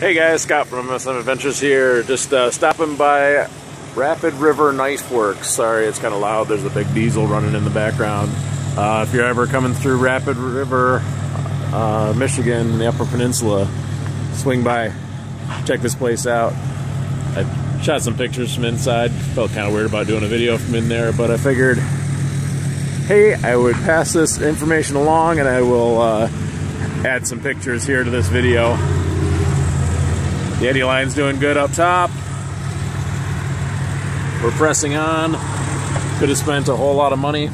Hey guys, Scott from MSM Adventures here. Just uh, stopping by Rapid River Knife Works. Sorry, it's kind of loud. There's a big diesel running in the background. Uh, if you're ever coming through Rapid River, uh, Michigan, the Upper Peninsula, swing by, check this place out. I shot some pictures from inside. Felt kind of weird about doing a video from in there, but I figured, hey, I would pass this information along and I will uh, add some pictures here to this video. The eddy line's doing good up top. We're pressing on. Could have spent a whole lot of money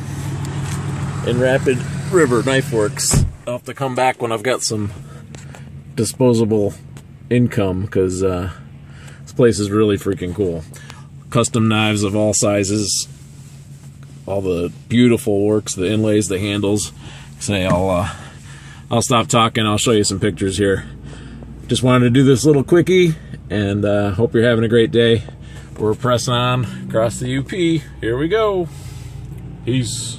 in Rapid River Knife Works. I'll have to come back when I've got some disposable income because uh, this place is really freaking cool. Custom knives of all sizes, all the beautiful works, the inlays, the handles. Say I'll uh, I'll stop talking. I'll show you some pictures here just wanted to do this little quickie and uh, hope you're having a great day. We're pressing on across the UP. Here we go. Peace.